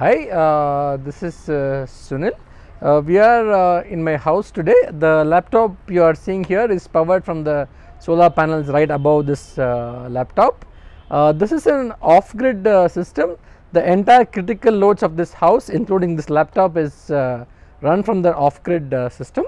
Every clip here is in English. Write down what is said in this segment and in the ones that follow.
Hi, uh, this is uh, Sunil. Uh, we are uh, in my house today. The laptop you are seeing here is powered from the solar panels right above this uh, laptop. Uh, this is an off-grid system. The entire critical loads of this house including this laptop is run from the off-grid system.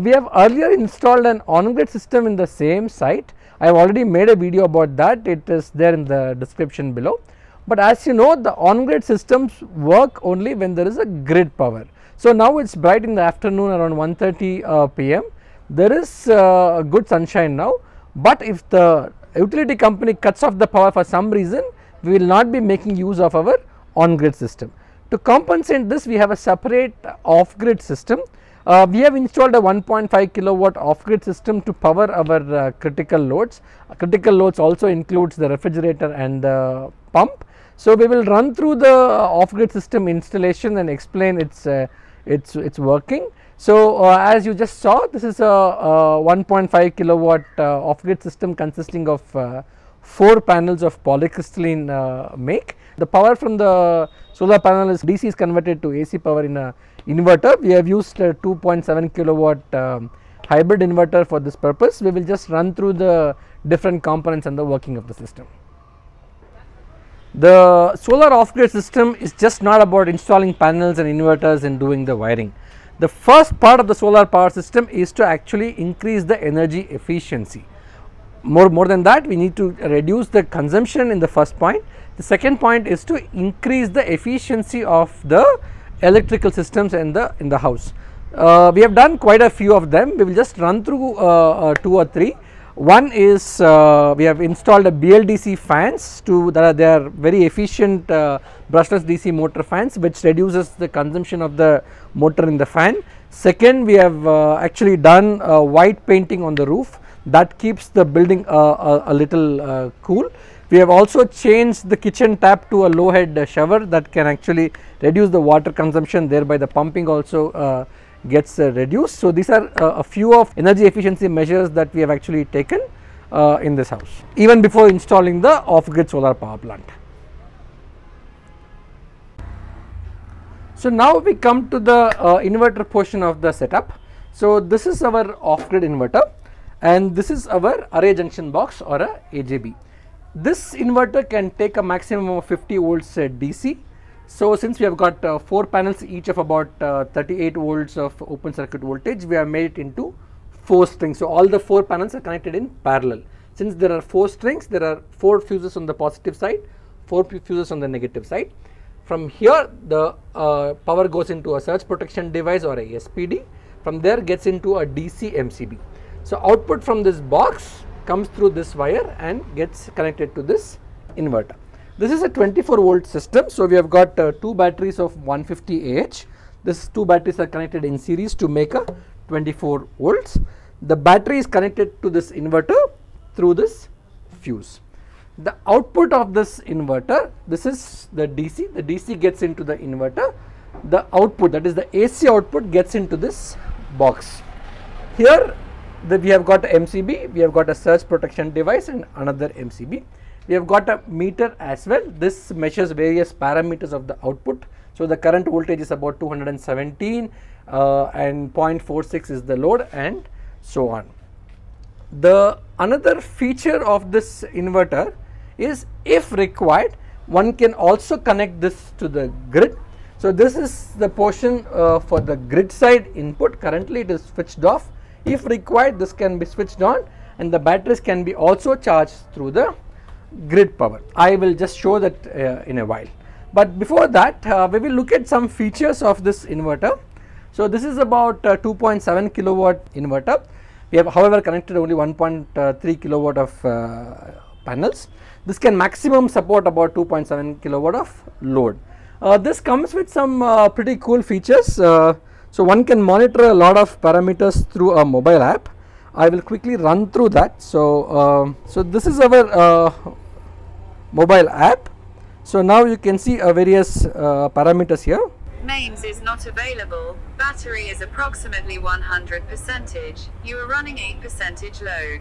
We have earlier installed an on-grid system in the same site. I have already made a video about that. It is there in the description below. But as you know the on-grid systems work only when there is a grid power. So now it is bright in the afternoon around 1.30 uh, pm. There is uh, good sunshine now. But if the utility company cuts off the power for some reason, we will not be making use of our on-grid system. To compensate this, we have a separate off-grid system. Uh, we have installed a 1.5 kilowatt off-grid system to power our uh, critical loads. Uh, critical loads also includes the refrigerator and the pump. So we will run through the off-grid system installation and explain its uh, its its working. So uh, as you just saw, this is a, a 1.5 kilowatt uh, off-grid system consisting of four panels of polycrystalline make. The power from the solar panel is DC is converted to AC power in a inverter. We have used a 2.7 kilowatt um, hybrid inverter for this purpose. We will just run through the different components and the working of the system. The solar off-grid system is just not about installing panels and inverters and doing the wiring. The first part of the solar power system is to actually increase the energy efficiency. More, more than that we need to reduce the consumption in the first point. The second point is to increase the efficiency of the electrical systems in the in the house. Uh, we have done quite a few of them. We will just run through uh, uh, two or three. One is uh, we have installed a BLDC fans to that are they are very efficient uh, brushless DC motor fans which reduces the consumption of the motor in the fan. Second we have uh, actually done white painting on the roof that keeps the building a, a, little cool. We have also changed the kitchen tap to a low head shower that can actually reduce the water consumption thereby the pumping also gets uh, reduced. So, these are uh, a few of energy efficiency measures that we have actually taken uh, in this house even before installing the off grid solar power plant. So, now we come to the inverter portion of the setup. So, this is our off grid inverter and this is our array junction box or a AJB. This inverter can take a maximum of 50 volts DC so, since we have got uh, 4 panels each of about uh, 38 volts of open circuit voltage, we have made it into 4 strings. So, all the 4 panels are connected in parallel. Since there are 4 strings, there are 4 fuses on the positive side, 4 fuses on the negative side. From here, the uh, power goes into a surge protection device or a SPD. From there, gets into a DC MCB. So, output from this box comes through this wire and gets connected to this inverter. This is a 24 volt system. So, we have got uh, two batteries of 150 Ah. This two batteries are connected in series to make a 24 volts. The battery is connected to this inverter through this fuse. The output of this inverter, this is the DC, the DC gets into the inverter. The output that is the AC output gets into this box. Here the, we have got MCB, we have got a surge protection device and another MCB we have got a meter as well. This measures various parameters of the output. So the current voltage is about 217 uh, and 0.46 is the load and so on. The another feature of this inverter is if required one can also connect this to the grid. So this is the portion uh, for the grid side input. Currently it is switched off. If required this can be switched on and the batteries can be also charged through the grid power. I will just show that uh, in a while. But before that uh, we will look at some features of this inverter. So this is about uh, 2.7 kilowatt inverter. We have however connected only 1.3 kilowatt of uh, panels. This can maximum support about 2.7 kilowatt of load. Uh, this comes with some uh, pretty cool features. so one can monitor a lot of parameters through a mobile app. I will quickly run through that. So, so this is our mobile app. So now you can see uh, various uh, parameters here. Mains is not available. Battery is approximately 100 percentage. You are running 8 percentage load.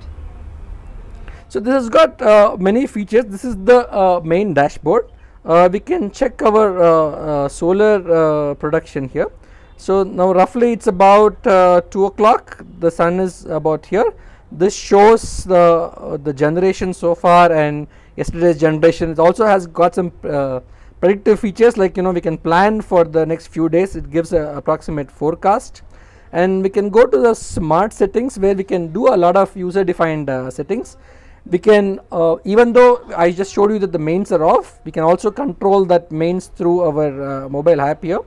So this has got uh, many features. This is the uh, main dashboard. uh, we can check our solar uh, production here. So now roughly it's about uh, 2 o'clock the sun is about here this shows the uh, the generation so far and yesterday's generation. It also has got some uh, predictive features like you know we can plan for the next few days. It gives a approximate forecast. And we can go to the smart settings where we can do a lot of user defined uh, settings. We can uh, even though I just showed you that the mains are off we can also control that mains through our uh, mobile app here.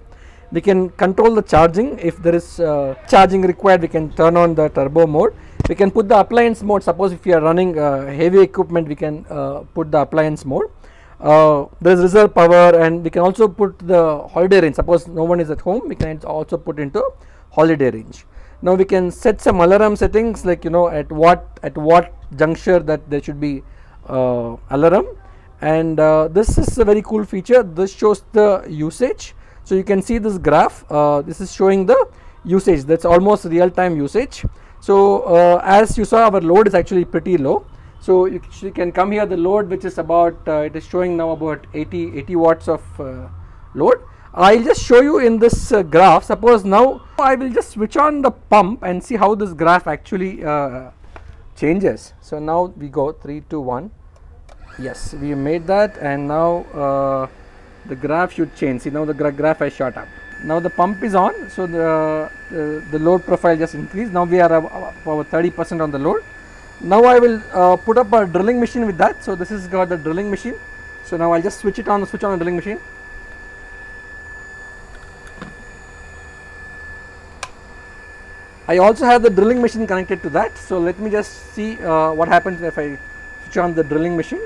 We can control the charging. If there is uh, charging required we can turn on the turbo mode we can put the appliance mode. Suppose if you are running uh, heavy equipment we can uh, put the appliance mode. Uh, there is reserve power and we can also put the holiday range. Suppose no one is at home we can also put into holiday range. Now we can set some alarm settings like you know at what at what juncture that there should be uh, alarm. And uh, this is a very cool feature. This shows the usage. So you can see this graph. Uh, this is showing the usage. That's almost real time usage so uh, as you saw our load is actually pretty low. So you, can come here the load which is about uh, it is showing now about 80 80 watts of uh, load. I'll just show you in this uh, graph. Suppose now I will just switch on the pump and see how this graph actually uh, changes. So now we go 3 2 1 yes we made that and now uh, the graph should change. See now the gra- graph has shot up now the pump is on so the the, load profile just increased. Now we are ab- ab- about 30 percent on the load. Now I will uh, put up a drilling machine with that. So this is got the drilling machine. So now I'll just switch it on switch on the drilling machine. I also have the drilling machine connected to that. So let me just see uh, what happens if I switch on the drilling machine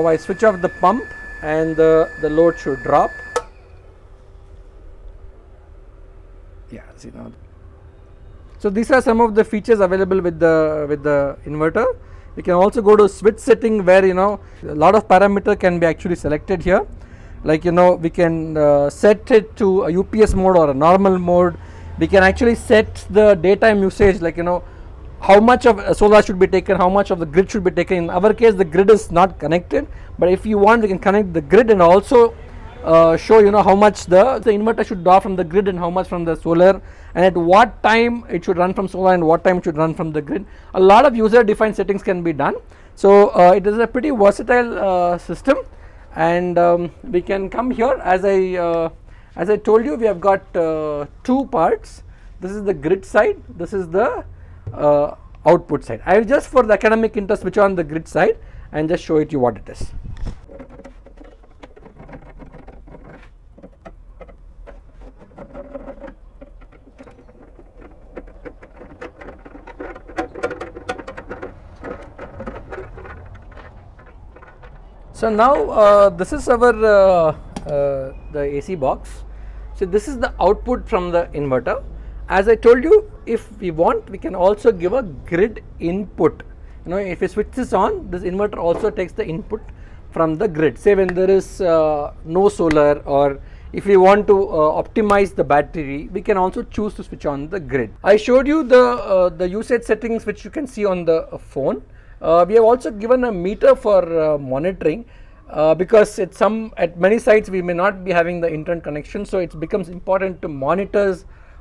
now I switch off the pump and the, the load should drop. Yeah see now so these are some of the features available with the with the inverter. You can also go to switch setting where you know a lot of parameter can be actually selected here. Like you know we can uh, set it to a UPS mode or a normal mode. We can actually set the daytime usage like you know how much of solar should be taken how much of the grid should be taken. In our case the grid is not connected. But if you want we can connect the grid and also uh, show you know how much the, the inverter should draw from the grid and how much from the solar and at what time it should run from solar and what time it should run from the grid. A lot of user defined settings can be done. So uh, it is a pretty versatile uh, system. And um, we can come here. As I uh, as I told you we have got uh, two parts. This is the grid side. This is the uh, output side I will just for the academic interest switch on the grid side and just show it you what it is So now uh, this is our uh, uh, the AC box. So this is the output from the inverter. As I told you, if we want, we can also give a grid input. You know, if we switch this on, this inverter also takes the input from the grid. Say when there is uh, no solar or if we want to uh, optimize the battery, we can also choose to switch on the grid. I showed you the uh, the usage settings which you can see on the uh, phone. Uh, we have also given a meter for uh, monitoring because at some at many sites we may not be having the internet connection so it becomes important to monitor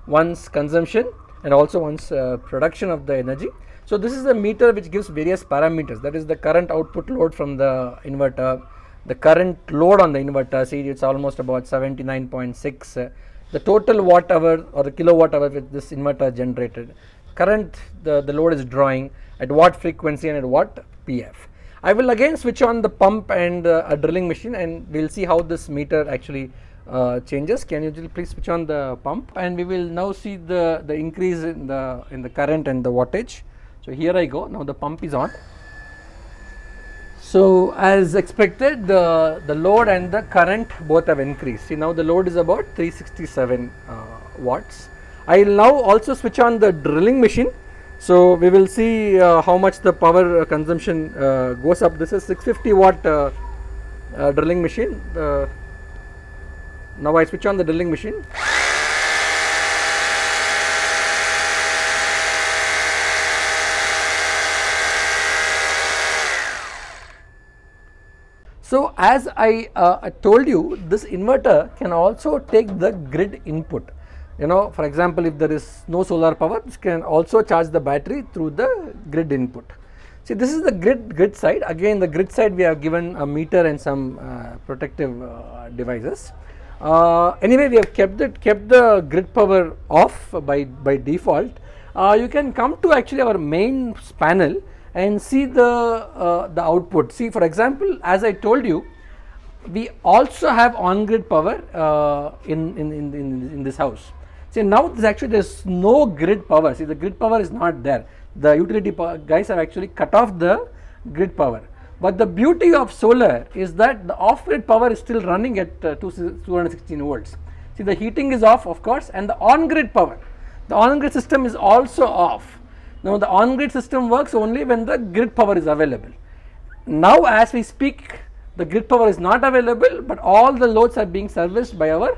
one's consumption and also one's uh, production of the energy. So this is the meter which gives various parameters. That is the current output load from the inverter the current load on the inverter see it's almost about 79.6 uh, the total watt hour or the kilowatt hour with this inverter generated. Current the, the load is drawing at what frequency and at what pf I will again switch on the pump and uh, a drilling machine and we'll see how this meter actually uh, changes. Can you please switch on the pump and we will now see the, the increase in the in the current and the wattage. So here I go. Now the pump is on. So as expected the, the load and the current both have increased. See now the load is about 367 uh, watts. I will now also switch on the drilling machine So, we will see uh, how much the power uh, consumption uh, goes up. This is 650 watt uh, drilling machine. Now I switch on the drilling machine. So, as I uh, told you this inverter can also take the grid input you know for example if there is no solar power this can also charge the battery through the grid input. See this is the grid grid side again the grid side we have given a meter and some uh, protective uh, devices. Uh, anyway we have kept kept the grid power off by by default. Uh, you can come to actually our main panel and see the uh, the output. See for example, as I told you, we also have on grid power uh, in, in, in, in, in this house. See now this actually there is no grid power. See the grid power is not there. The utility guys have actually cut off the grid power. But the beauty of solar is that the off grid power is still running at uh, 216 volts. See the heating is off of course and the on grid power, the on grid system is also off now the on grid system works only when the grid power is available. Now as we speak the grid power is not available but all the loads are being serviced by our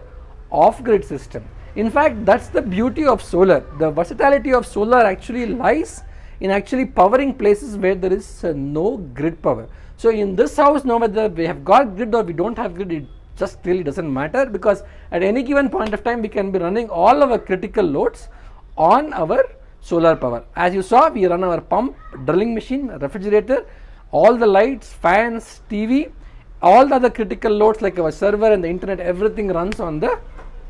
off grid system. In fact that is the beauty of solar. The versatility of solar actually lies in actually powering places where there is uh, no grid power. So in this house now whether we have got grid or we do not have grid it just really does not matter because at any given point of time we can be running all our critical loads on our solar power. As you saw we run our pump, drilling machine, refrigerator, all the lights, fans, TV, all the other critical loads like our server and the internet everything runs on the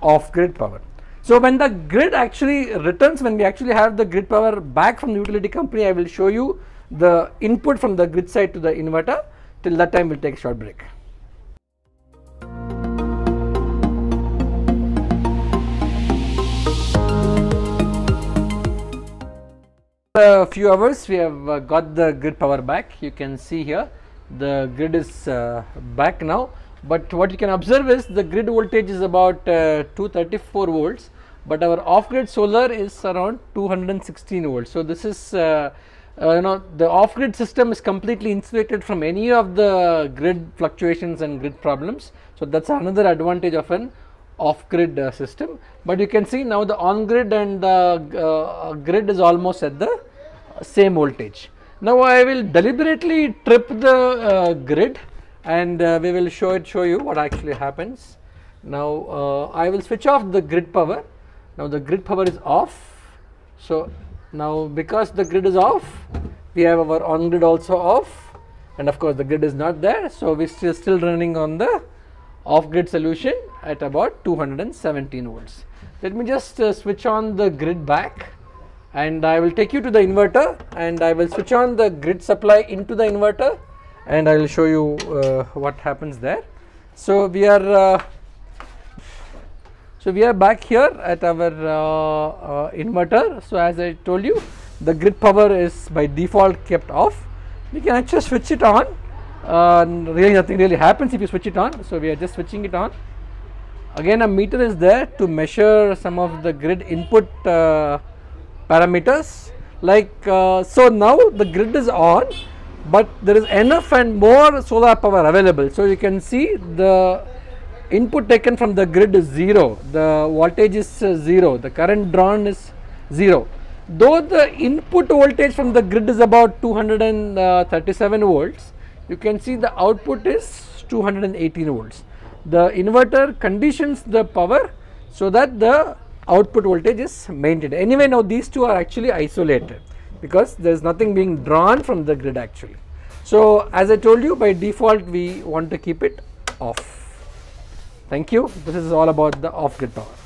off grid power. So when the grid actually returns when we actually have the grid power back from the utility company I will show you the input from the grid side to the inverter. Till that time we will take a short break. a few hours we have uh, got the grid power back. You can see here the grid is uh, back now but what you can observe is the grid voltage is about uh, 234 volts but our off grid solar is around 216 volts. So this is uh, uh, you know the off grid system is completely insulated from any of the grid fluctuations and grid problems. So that's another advantage of an off grid uh, system. But you can see now the on grid and the uh, grid is almost at the same voltage. Now I will deliberately trip the uh, grid and uh, we will show it show you what actually happens. Now uh, I will switch off the grid power. Now the grid power is off. So now because the grid is off we have our on grid also off and of course the grid is not there. So we still still running on the off grid solution at about 217 volts. Let me just uh, switch on the grid back and I will take you to the inverter and I will switch on the grid supply into the inverter and I will show you uh, what happens there. So we are uh, so we are back here at our uh, uh inverter. So as I told you the grid power is by default kept off. We can actually switch it on uh, really nothing really happens if you switch it on. So we are just switching it on. Again a meter is there to measure some of the grid input parameters like uh, so now the grid is on but there is enough and more solar power available. So you can see the input taken from the grid is 0, the voltage is uh, 0, the current drawn is 0. Though the input voltage from the grid is about 237 volts, you can see the output is 218 volts. The inverter conditions the power so that the output voltage is maintained. Anyway, now these two are actually isolated because there is nothing being drawn from the grid actually. So, as I told you by default we want to keep it off. Thank you. This is all about the off grid power.